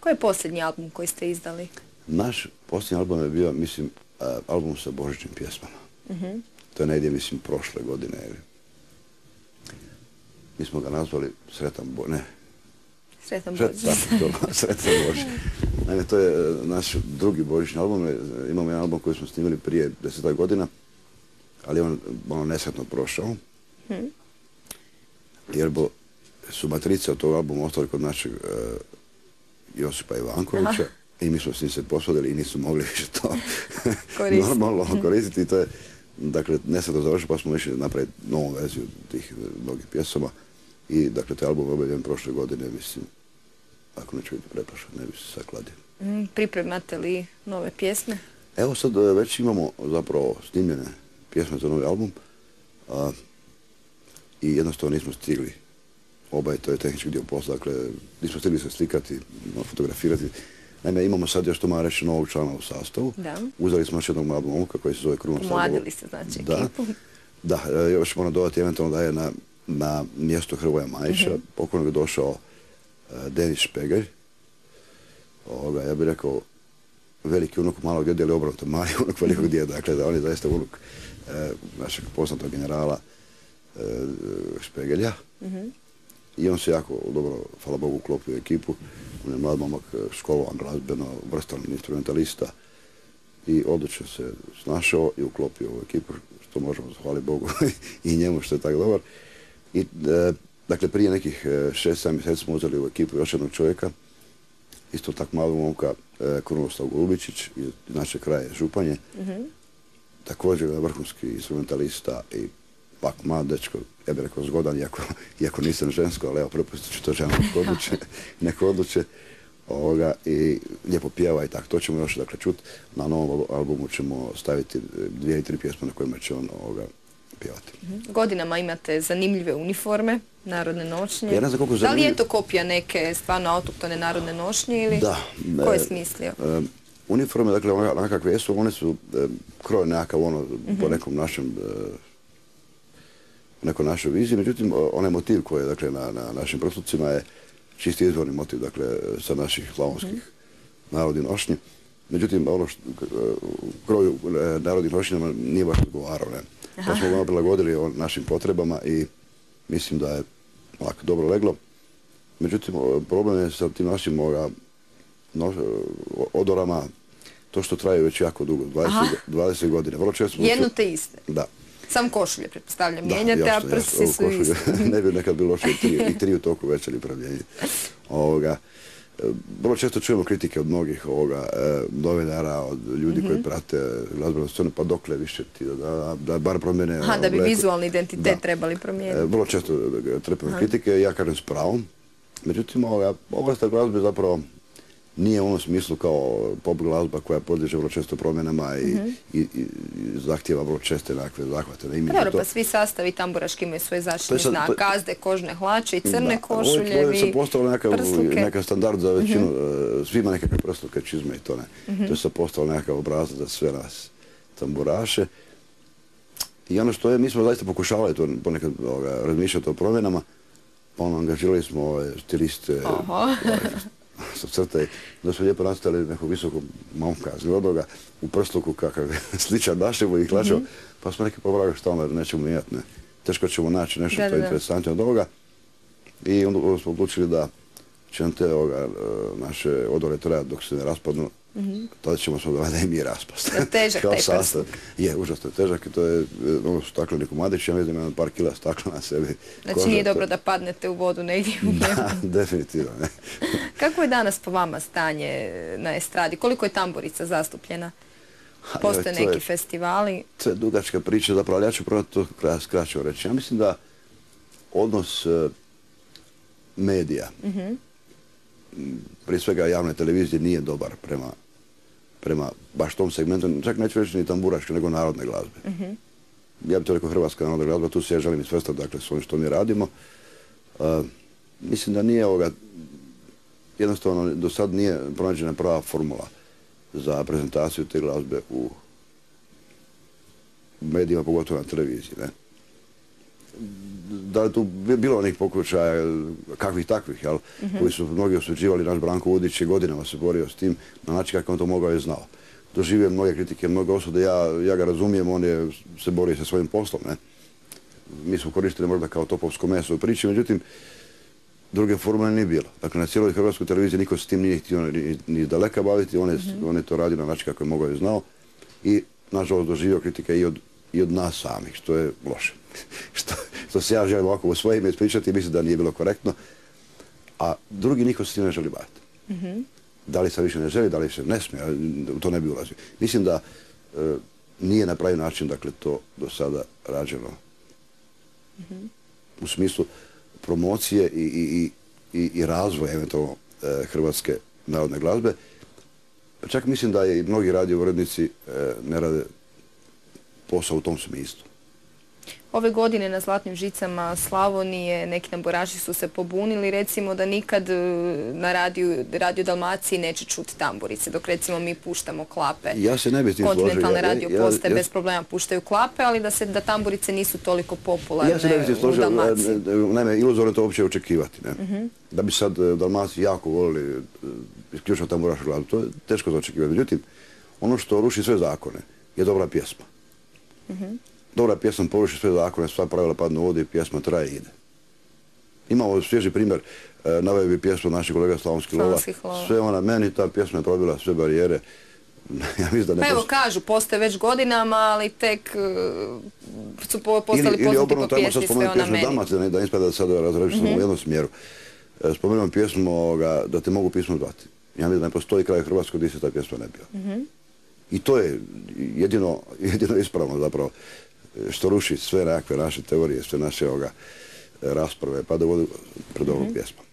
Koji je posljednji album koji ste izdali? Naš posljednji album je bio, mislim, album sa božićnim pjesmama. Mhm. To je negdje, mislim, prošle godine. Mi smo ga nazvali Sretan Bo... Ne. Sretan Božić. Sretan Božić. Naime, to je e, naš drugi božićni album. E, imamo jedan album koji smo snimili prije desetak godina, ali on ono nesretno prošao. Mhm. Jer bo su matrice od tog albuma ostali kod našeg e, Josipa Ivankovića i mi smo s njim se posvodili i nisu mogli više to normalno koristiti. To je, dakle, ne sad završio pa smo išli napraviti novu verziju tih mnogih pjesama i dakle, taj album je objavljen prošle godine, mislim, ako neće biti prepašan, ne bi se sakladio. Mm, pripremate li nove pjesme? Evo sad e, već imamo zapravo snimljene pjesme za novi album i jednostavno nismo stigli obaj, to je tehnički dio posla, dakle nismo stigli se slikati, fotografirati. Naime, imamo sad još to reći novog člana u sastavu. Da. Uzeli smo još jednog mladog momka koji se zove Kruno Mladili se znači da. ekipu. Da, e, još moram dodati eventualno da je na, na mjesto Hrvoja Majića, uh pokojnog je došao uh, Denis Špegelj. Ovoga, ja bih rekao veliki unuk malog djeda ili obrnuto, mali unuk velikog mhm. djeda, dakle da on je zaista unuk uh, našeg poznatog generala Špegelja. Mhm. I on se jako dobro, hvala Bogu, uklopio u ekipu. On je mlad momak, e, školovan, glazbeno, vrstan instrumentalista i odlično se snašao i uklopio u ekipu, što možemo zahvaliti Bogu i njemu što je tako dobar. I, e, dakle, prije nekih e, šest, sedam mjeseci smo uzeli u ekipu još jednog čovjeka, isto tako malog momka, Krunoslav Golubičić iz naše kraje Županje. Mhm. Također vrhunski instrumentalista i pak mlad dečko, ja bih rekao zgodan, iako, iako nisam žensko, ali evo, propustit ću to ženu odluče, neko odluče. Ovoga, i lijepo pjeva i tako. To ćemo još dakle čuti. Na novom albumu ćemo staviti dvije i tri pjesme na kojima će on ovoga, pjevati. Mhm. Godinama imate zanimljive uniforme, narodne nošnje. Ja ne znam Da li je to kopija neke stvarno autoktone narodne nošnje ili da, ko je smislio? E, uniforme, dakle, onakakve su, one su e, kroj nekakav ono, po mhm. nekom našem e, neko našoj viziji, međutim onaj motiv koji je dakle, na, na našim prostucima je čisti izvorni motiv dakle, sa naših slavonskih mm narodnih nošnji. Međutim, ono što kroju e, narodnih nošnjama nije baš odgovarao. Ne? Pa smo ga prilagodili našim potrebama i mislim da je ovako dobro leglo. Međutim, problem je sa tim našim odorama to što traje već jako dugo, 20, 20 godina. Vrlo često Jedno te iste. Da. Sam košulje, pretpostavljam, mijenjate, a prsi su isti. ne bi nekad bilo loše i tri u toku večeri pravljenje. Ovoga, e, vrlo često čujemo kritike od mnogih ovoga, e, novinara, od ljudi koji mhm. prate glazbenu scenu, pa dokle više ti, da, da bar promjene... Aha, da bi vizualni identitet trebali promijeniti. E, vrlo često trpimo kritike, ja kažem s pravom. Međutim, ovoga, oblast glazbe zapravo nije u onom smislu kao pop glazba koja podliježe vrlo često promjenama i, mm i, zahtjeva vrlo česte nekakve zahvate. Na Dobro, pa svi sastavi tamburaški imaju svoj zaštitni znak, kazde, kožne hlače i crne da, košuljevi, se postalo neka, neka standard za većinu, mm -hmm. svima nekakve prsluke, čizme i to ne. Mm To je se postalo nekakav obrazac za sve nas tamburaše. I ono što je, mi smo zaista pokušavali to ponekad razmišljati o promjenama, pa ono, angažirali smo ove stiliste, sa crte, da su lijepo nastavili nekog visokog momka zlodoga u prsluku kakav je sličan našemu i hlačao, pa smo neki povrali što ono nećemo mijenjati, ne. Teško ćemo naći nešto što je interesantno od ovoga. I onda smo odlučili da će nam te ovoga, naše odore trajati dok se ne raspadnu Mm Tada ćemo smo da i mi raspast. Težak taj sastav. Je, užasno težak i to je ono stakleni komadić, ja mislim imam par kila stakla na sebi. Znači nije dobro da padnete u vodu negdje u Da, definitivno ne. Kako je danas po vama stanje na estradi? Koliko je tamburica zastupljena? Postoje neki festivali? To je dugačka priča, zapravo, ja ću probati to skraćeno reći. Ja mislim da odnos e, medija, mhm. Prije svega javne televizije, nije dobar prema prema baš tom segmentu, čak neću reći ni tamburaške, nego narodne glazbe. Mhm. Ja bih to rekao hrvatska narodna glazba, tu se ja želim isvrstati, dakle, s ovim što mi radimo. mislim da nije ovoga, jednostavno do sad nije pronađena prava formula za prezentaciju te glazbe u medijima, pogotovo na televiziji. Ne? Da je tu bilo onih pokušaja, kakvih takvih, jel, mhm. koji su mnogi osuđivali, naš Branko Udić je godinama se borio s tim, na način kako on to mogao je znao. Doživio mnoge kritike, mnoge osude, ja, ja ga razumijem, on je se borio sa svojim poslom, ne. Mi smo koristili možda kao topovsko meso u priči, međutim, druge formule nije bilo. Dakle, na cijeloj hrvatskoj televiziji niko s tim nije htio ni, daleka baviti, on je, mm to radio na način kako je mogao i znao i nažalost doživio kritike i od, i od nas samih, što je loše. što, što se ja želim ovako u svoje ime ispričati, mislim da nije bilo korektno, a drugi niko se tim ne želi baviti. Mhm. Da li se više ne želi, da li se ne smije, u to ne bi ulazio. Mislim da e, nije na pravi način, dakle, to do sada rađeno. Mhm. U smislu promocije i, i, i, i razvoja eventualno e, hrvatske narodne glazbe. Pa čak mislim da i mnogi radio urednici e, ne rade posao u tom smislu. Ove godine na Zlatnim žicama Slavonije neki namboraši su se pobunili, recimo da nikad e, na radiju, radio Dalmaciji neće čuti tamburice, dok recimo mi puštamo klape. Ja se ne bi Kontinentalne radio postaje bez problema puštaju klape, ali da se da tamburice nisu toliko popularne ja se ne bi složio, u Dalmaciji. Naime, iluzorno to uopće očekivati. Ne? Mhm. Da bi sad e, Dalmaciji jako volili e, isključno tamburašu gladu, to je teško za očekivati. Međutim, ono što ruši sve zakone je dobra pjesma. Mhm dobra pjesma poruši sve zakone, sva pravila padnu ovdje i pjesma traje i ide. Imamo svježi primjer, e, naveo bi pjesmu naših kolega Slavonski Lova. Sve ona, meni ta pjesma je probila sve barijere. ja mislim da ne pa evo kažu, postoje već godinama, ali tek e, su postali poznati po pjesmi sve ona meni. Da, da ispada da sad razreći mm u jednom smjeru. E, spomenuo pjesmu da te mogu pismo zvati. Ja mislim da ne postoji kraj Hrvatskoj gdje se ta pjesma ne bio. Mhm. I to je jedino, jedino ispravno zapravo što ruši sve nekakve naše teorije, sve naše ovoga rasprave, pa da vodu pred ovom mhm. pjesmom.